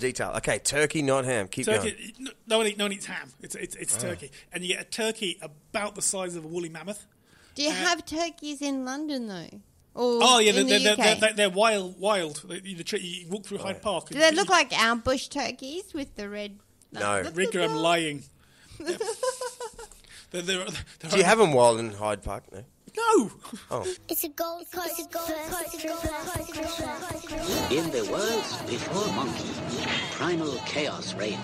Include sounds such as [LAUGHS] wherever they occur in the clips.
detail. Okay, turkey, not ham. Keep going. Turkey. No, no one, eat, no one eats ham. It's it's, it's turkey, and you get a turkey about the size of a woolly mammoth. Do you Uh, have turkeys in London though? Or Oh yeah, they're, the they're, they're, they're, they're wild, wild. They- You, the- you walk through Hyde Park. Do they look like our bush turkeys with the red? No. Look Rigger, I'm that. lying. [LAUGHS] they're, they're, they're, Do you have them wild in Hyde Park? No. No? Oh. It's a gold it's a gold it's a gold coast, it's a gold coast, it's a gold coast. In the worlds before monkey, primal chaos reigned.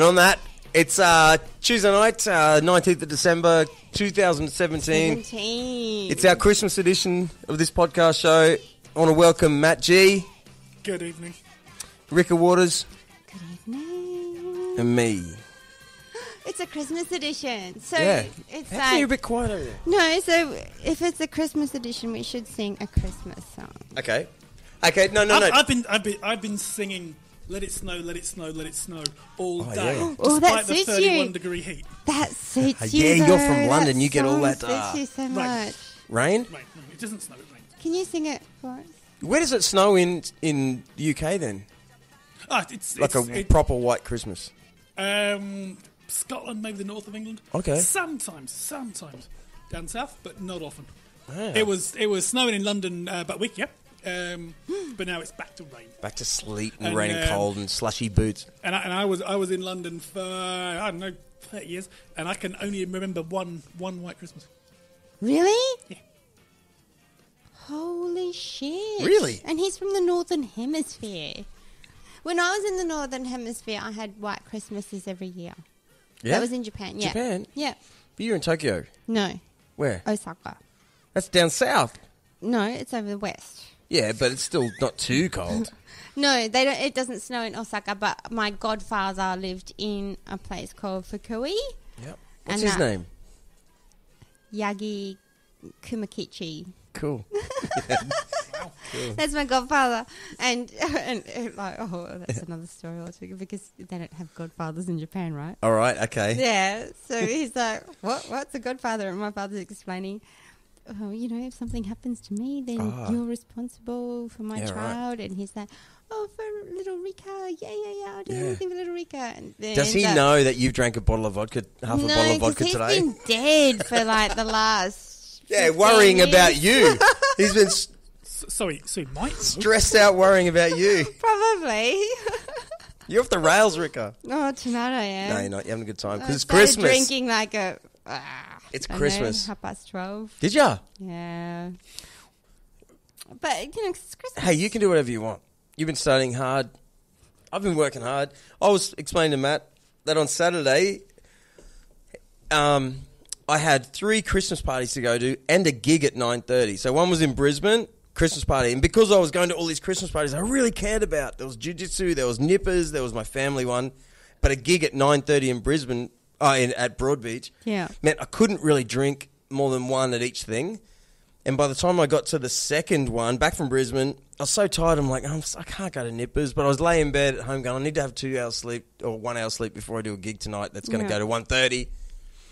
And on that, it's uh, Tuesday night, uh, 19th of December, 2017. 17. It's our Christmas edition of this podcast show. I want to welcome Matt G, Good evening. Rika Waters, Mm. and me. It's a Christmas edition. So Yeah. it's How come a like bit quiet over there? no. So if it's a Christmas edition, we should sing a Christmas song. Okay. Okay, no, no, I've, no. I've been, I've been, I've been singing "Let It Snow, Let It Snow, Let It Snow" all Oh, day, yeah. Oh, that despite the suits 31 you. degree heat. That [LAUGHS] suits you. yeah, you're from though. London, you get all song that, Suits uh, you so Right. much. Rain? Right, no, it doesn't snow. It rains. Can you sing it for us? Where does it snow in in the UK then? Ah, it's Like it's, a it- proper white Christmas. um, Scotland, maybe the north of England. Okay. Sometimes, sometimes down south, but not often. Ah. It was it was snowing in London uh, about a week, yeah. Um, but now it's back to rain. Back to sleet and, And, rain and um, cold and slushy boots. And I, and I was I was in London for I don't know thirty years, and I can only remember one one white Christmas. Really? Yeah. Holy shit. Really? And he's from the Northern Hemisphere. When I was in the Northern Hemisphere, I had white Christmases every year. Yeah? That was in Japan, yeah. Japan? Yeah. But you're in Tokyo. No, Where? Osaka. That's down south. No, it's over the west. Yeah, but it's still not too cold. [LAUGHS] No, they don't. It doesn't snow in Osaka, but my godfather lived in a place called Fukui. yep. What's And his name? Yagi Kumakichi. Cool. [LAUGHS] That's my godfather, and [LAUGHS] and, uh, like, oh, that's another story altogether because they don't have godfathers in Japan, right? All right, okay. Yeah. So he's like, "What? What's a godfather?" And my father's explaining, "Oh, you know, if something happens to me, then Ah. you're responsible for my Yeah, right. child." And he's like, "Oh, for little Rika, yeah, yeah, yeah, I'll do Yeah. anything for little Rika." And then Does he he's like, know that you've drank a bottle of vodka, half a bottle of vodka he's today? been dead for like the last. [LAUGHS] yeah, worrying years. about you. He's been s- S- sorry, sorry, Mike. stressed out worrying about you. [LAUGHS] Probably. You're off the rails, Rika. oh, tonight I am. No, you're not. You're having a good time because it's Christmas. Drinking like a. ah, It's Christmas. Half past twelve. Did ya? Yeah. But you know, it's Christmas. Hey, you can do whatever you want. You've been studying hard. I've been working hard. I was explaining to Matt that on Saturday, um, I had three Christmas parties to go to and a gig at nine thirty. So one was in Brisbane, Christmas party, and because I was going to all these Christmas parties, I really cared about. There was jujitsu, there was nippers, there was my family one, but a gig at nine thirty in Brisbane, uh, in, at Broadbeach, Yeah. meant I couldn't really drink more than one at each thing. And by the time I got to the second one, back from Brisbane, I was so tired. I'm like, I'm, I can't go to Nippers. But I was laying in bed at home going, I need to have two hours sleep or one hour sleep before I do a gig tonight. That's going to Yeah. go to 1.30.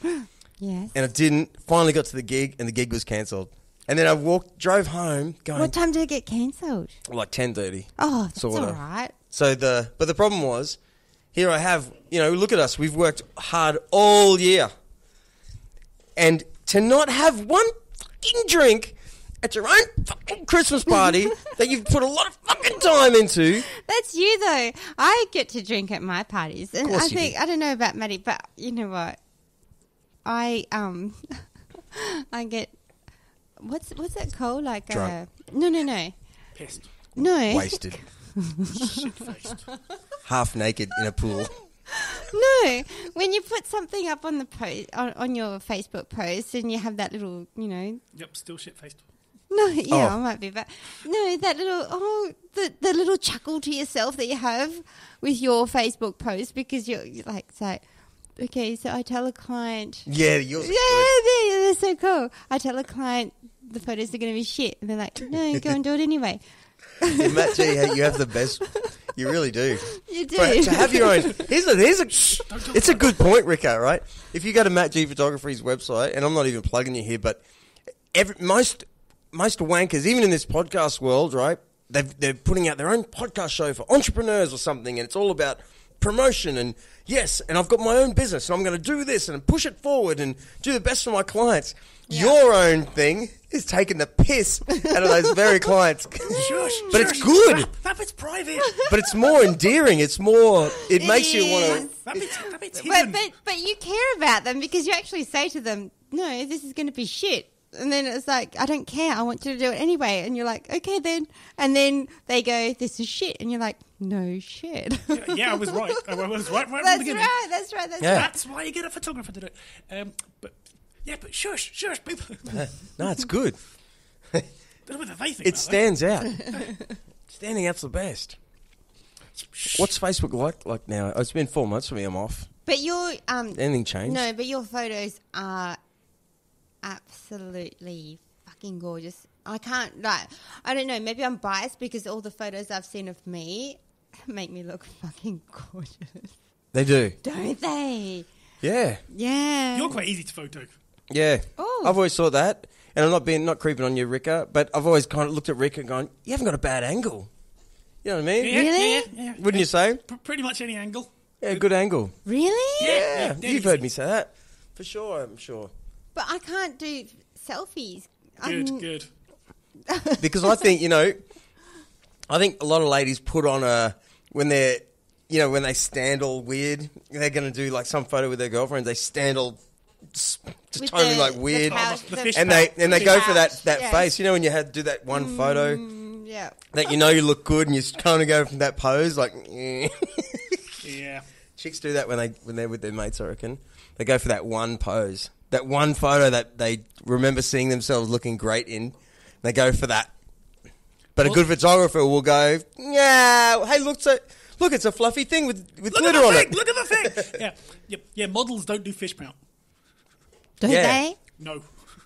[GASPS] Yes. And I didn't. Finally got to the gig and the gig was cancelled. And then I walked, drove home going What time did it get cancelled? like 10.30. Oh, that's all right. So the, but the problem was, here I have, you know, look at us. We've worked hard all year. And to not have one fucking drink at your own fucking Christmas party [LAUGHS] that you've put a lot of fucking time into. That's you though. I get to drink at my parties, and I think do. I don't know about Maddie, but you know what? I um, [LAUGHS] I get what's what's it called? Like Drunk. uh, no, no, no, Pissed, no, Wasted. [LAUGHS] shit faced. [LAUGHS] Half naked in a pool. no. When you put something up on the post on, on your Facebook post, and you have that little, you know, yep, still shit faced. No, yeah, Oh. I might be, but no, that little oh, the the little chuckle to yourself that you have with your Facebook post because you're, you're like say, okay, so I tell a client, Yeah, yours. are yeah, good. they're, they're so cool. I tell a client the photos are going to be shit, and they're like, no, go and do it anyway. [LAUGHS] Yeah, Matt G, you have the best. You really do. You do. Right, to have your own. Here's a, here's a, it's a good point, Rico. Right? If you go to Matt G Photography's website, and I'm not even plugging you here, but every, most most wankers, even in this podcast world, right? They've, they're putting out their own podcast show for entrepreneurs or something, and it's all about promotion and yes, and I've got my own business, and I'm going to do this and push it forward and do the best for my clients. Your own thing is taking the piss out of those very clients. [LAUGHS] Shush, but it's good. That, that bit's private. But it's more endearing. It's more. It, makes you want to. That [LAUGHS] bit's, that bit's but, hidden. but but you care about them because you actually say to them, no, this is going to be shit. And then it's like, I don't care. I want you to do it anyway. And you're like, okay, then. And then they go, this is shit. And you're like, no shit. yeah, I was right. I was right right from the [LAUGHS] that's beginning. right. That's right. That's Yeah. right. That's why you get a photographer to do it. Um, but yeah, but shush, shush, people. [LAUGHS] No, it's good. Don't they think It stands out. [LAUGHS] Standing out's the best. What's Facebook like like now? Oh, it's been four months for me. I'm off. But your um Anything changed? no, but your photos are absolutely fucking gorgeous. I can't like I don't know, maybe I'm biased because all the photos I've seen of me [LAUGHS] make me look fucking gorgeous. They do. Don't they? Yeah. Yeah. You're quite easy to photo. Yeah. Oh. I've always thought that. And I'm not being not creeping on you, Rika, but I've always kind of looked at Rick and gone, You haven't got a bad angle. You know what I mean? Yeah, Really? yeah, yeah, yeah. Wouldn't you say? P- pretty much any angle. Yeah, good angle. Really? Yeah. dead You've heard me say that. For sure, I'm sure. But I can't do selfies. Good, I'm- good. [LAUGHS] because I think you know, I think a lot of ladies put on a when they're you know when they stand all weird, they're going to do like some photo with their girlfriends. They stand all just, just With totally the- like weird, pouch, The the- and they and they go fish for that that yes. face. You know when you had to do that one photo Mm, yeah. that you know you look good, and you kind of go from that pose like. [LAUGHS] Yeah. Chicks do that when they when they're with their mates. I reckon they go for that one pose, that one photo that they remember seeing themselves looking great in. They go for that. But a good photographer will go, yeah. Hey, look, so look, it's a fluffy thing with with Look at glitter the on thing. it. Look at the thing. [LAUGHS] yeah, yeah, yeah. Models don't do fish pout. Don't Yeah. they? No.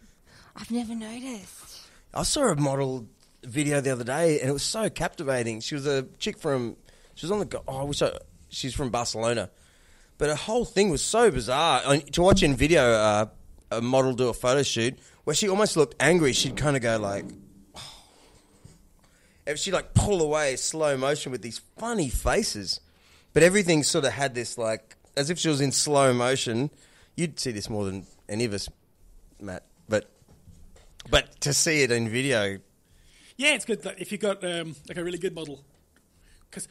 [LAUGHS] I've never noticed. I saw a model video the other day, and it was so captivating. She was a chick from, she was on the. go- Oh, I wish I. She's from Barcelona, but her whole thing was so bizarre. I- To watch in video, uh, a model do a photo shoot where she almost looked angry. She'd kind of go like, [SIGHS] if she like pull away slow motion with these funny faces, but everything sort of had this like as if she was in slow motion. You'd see this more than any of us, Matt, but. But to see it in video, Yeah, it's good that if you got um, like a really good model. Because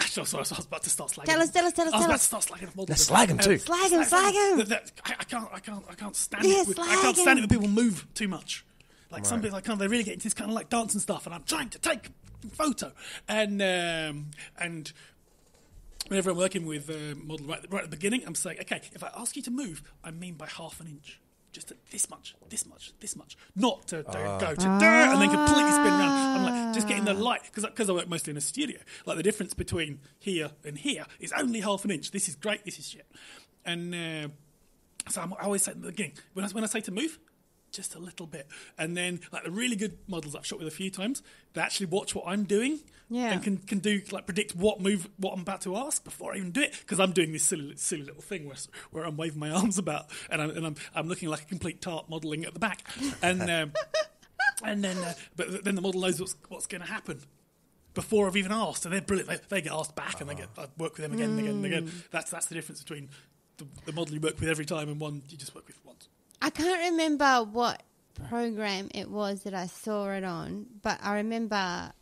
actually, sorry, I was about to start slagging. Tell us, tell us, tell us, I was tell about us. to start slagging off models. Let's slag 'em Um, too. Slag 'em, slag 'em. that- that- I, I can't, I can't, I can't stand Yeah, it. With, I can't stand 'em. it when people move too much. Like some people, like kind of, they really get into this kind of like dance and stuff, and I'm trying to take a photo, and um, and whenever I'm working with a model right, right at the beginning, I'm saying, okay, if I ask you to move, I mean by half an inch. Just this much, this much, this much. Not to, to ah. go to there and then completely spin around. I'm like, just getting the ah. light. Because I work mostly in a studio. Like the difference between here and here is only half an inch. This is great, this is shit. And uh, so I'm, I always say at the beginning, when I, when I say to move, just a little bit. And then, like the really good models I've shot with a few times, they actually watch what I'm doing Yeah. and can, can do like predict what move what I'm about to ask before I even do it because I'm doing this silly silly little thing where, where I'm waving my arms about and I'm and I'm, I'm looking like a complete tart modelling at the back. And [LAUGHS] um, and then uh, but then the model knows what's what's going to happen before I've even asked. And they're brilliant. They, they get asked back and they get I work with them again and again and again. That's that's the difference between the, the model you work with every time and one you just work with once I can't remember what program it was that I saw it on, but I remember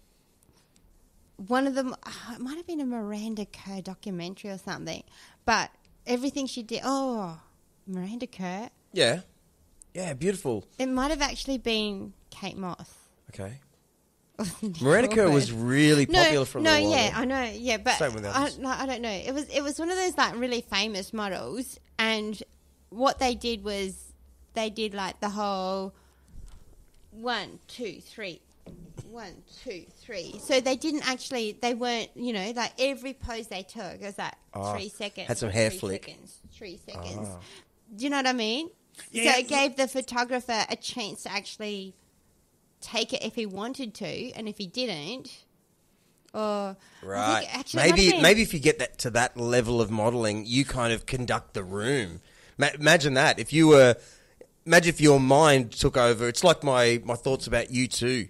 one of them. ah, It might have been a Miranda Kerr documentary or something, but everything she did. Oh, Miranda Kerr. yeah, yeah, beautiful. It might have actually been Kate Moss. Okay, [LAUGHS] Miranda Kerr was really popular for a no, little while. yeah. I know, yeah, but Same with I, no, I don't know. It was it was one of those like really famous models, and what they did was they did like the whole one, two, three, one, two, three. So they didn't actually. They weren't. You know, like every pose they took, it was like Oh, three seconds. had some hair three flick. Seconds, three seconds. Do you know what I mean? Yeah. So it gave the photographer a chance to actually take it if he wanted to, and if he didn't, or Right. actually Maybe maybe if you get that to that level of modeling, you kind of conduct the room. Ma- imagine that if you were. Imagine if your mind took over. It's like my my thoughts about you too.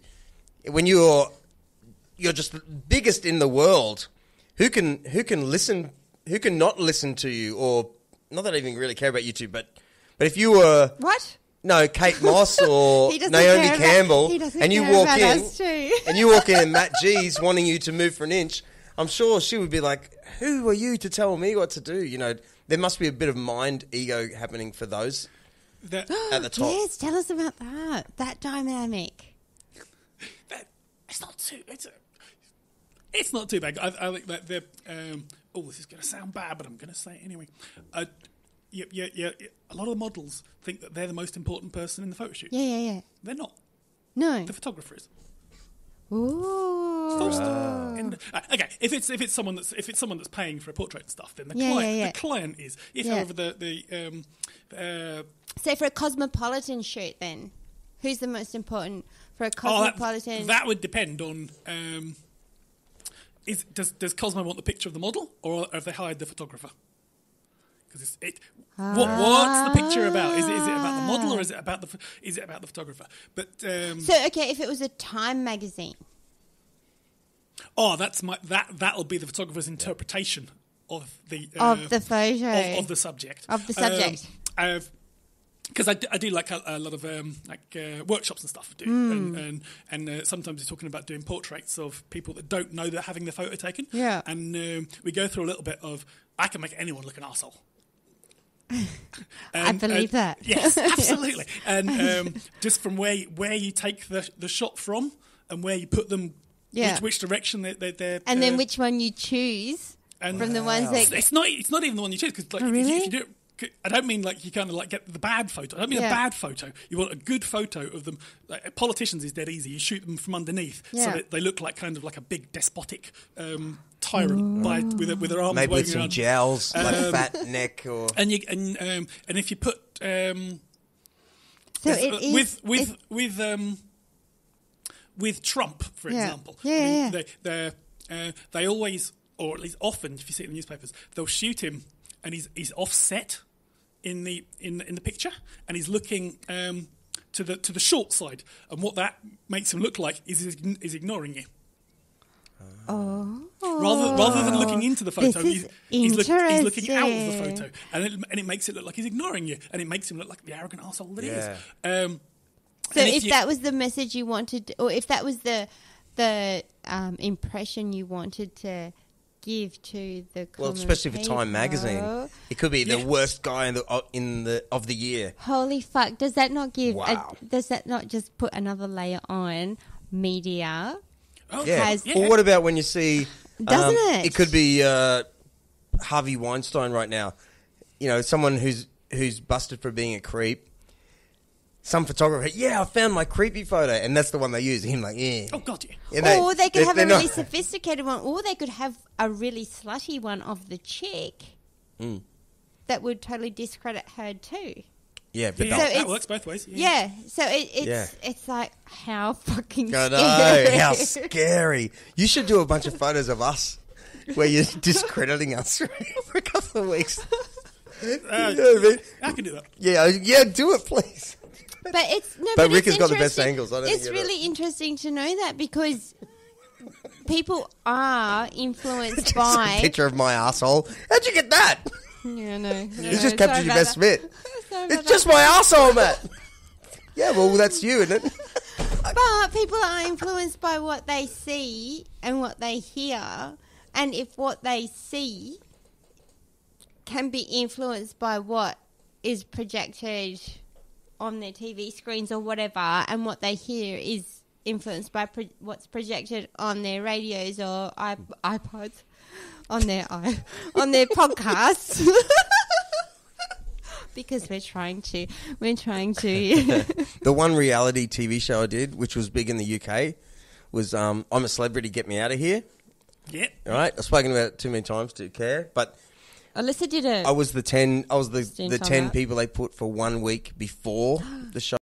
When you're you're just biggest in the world. Who can who can listen? Who can not listen to you? Or not that I even really care about you two, but but if you were what? no Kate Moss [LAUGHS] or Naomi care about- Campbell, and you walk in and you walk in and Matt G's wanting you to move for an inch, I'm sure she would be like, "Who are you to tell me what to do?" You know, there must be a bit of mind ego happening for those That, [GASPS] at the top. Yes, tell us about that. That dynamic. that it's not too. It's a, it's not too bad. I, I think that the. Um, oh, this is going to sound bad, but I'm going to say it anyway. Uh, yeah, yeah, yeah. A lot of the models think that they're the most important person in the photo shoot. Yeah, yeah, yeah. They're not. No. The photographer is. Ooh. Full stop. And, uh, okay, if it's if it's someone that's if it's someone that's paying for a portrait and stuff, then the Yeah, client yeah, yeah. the client is. If Yeah. however the the um, uh, So for a cosmopolitan shoot, then who's the most important for a oh, that, cosmopolitan? that would depend on. Um, is does does Cosmo want the picture of the model, or have they hired the photographer? Because it, what what's the picture about? Is it is it about the model or is it about the is it about the photographer? But um, so okay, if it was a Time magazine, oh, that's my that that'll be the photographer's interpretation of the uh, of the photo of, of the subject Of the subject. Because I, do- I do like a, a lot of um, like uh, workshops and stuff to do, Hmm. and and, and uh, sometimes you're talking about doing portraits of people that don't know they're having their photo taken. Yeah. and um, we go through a little bit of I can make anyone look an arsehole. [LAUGHS] I believe that. [LAUGHS] Yes, [LAUGHS] absolutely. and um, just from where where you take the the shot from and where you put them, Yeah. which, which direction they, they, they're, and then uh, which one you choose and from the ones that it's not. It's not even the one you choose because like Oh, if, you, if really? you do it. I don't mean like you kind of like get the bad photo. I don't mean Yeah. a bad photo. You want a good photo of them. Like, politicians is dead easy. You shoot them from underneath so that they look like kind of like a big despotic um, tyrant by with a- with their arms Maybe with some around. gels, like Um, fat neck or. And you and um, and if you put um, so with, it uh, is with with it- with um with Trump, for Yeah. example. Yeah, I mean, yeah, yeah. They they uh, they always, or at least often, if you see it in the newspapers, they'll shoot him, and he's he's offset in the in in the picture, and he's looking. Um, to the to the short side, and what that makes him look like is is, is ignoring you. oh Rather rather than looking into the photo, he's, he's, look, he's looking out of the photo, and it, and it makes it look like he's ignoring you, and it makes him look like the arrogant asshole that he is. Um, So and if, you- that was the message you wanted, or if that was the the um, impression you wanted to give to the Well, especially for Time magazine, it could be the Yeah. worst guy in the in the of the year. Holy fuck! Does that not give? Wow. A, does that not just put another layer on media? oh, Yeah. Has- Or what about when you see? Doesn't um, it? It could be uh, Harvey Weinstein right now. You know, someone who's who's busted for being a creep. Some photographer, yeah, I found my creepy photo, and that's the one they use. Him like, yeah. Oh god, yeah. Yeah, or they could they- have a really not- [LAUGHS] sophisticated one, or they could have a really slutty one of the chick. Hmm. That would totally discredit her too. Yeah, but Yeah, So that works both ways. Yeah. Yeah, so it, it's Yeah. it's like how fucking I scary. know how [LAUGHS] scary. You should do a bunch of photos of us where you're [LAUGHS] discrediting us for a couple of weeks. Uh, You know I mean? I can do that. Yeah, yeah, do it, please. But it's no. But But, Rick it's has got the best angles. I don't it's really interesting to know that because people are influenced [LAUGHS] by. Picture of my asshole. How'd you get that? Yeah, no. [LAUGHS] [LAUGHS] It's just captured your best bit. It's just my asshole, Matt. Yeah, well, that's you, isn't it? But people are influenced by what they see and what they hear, and if what they see can be influenced by what is projected on their TV screens or whatever, and what they hear is influenced by pro- what's projected on their radios or iP- iPods, on their i- [LAUGHS] on their podcasts. [LAUGHS] because we're trying to, we're trying to. [LAUGHS] The one reality TV show I did, which was big in the UK, was um, I'm a celebrity, get me out of here. Yeah. All right, I've spoken about it too many times to care, but Alyssa did it. I was the ten. I was the the time ten out. people they put for one week before [GASPS] the show.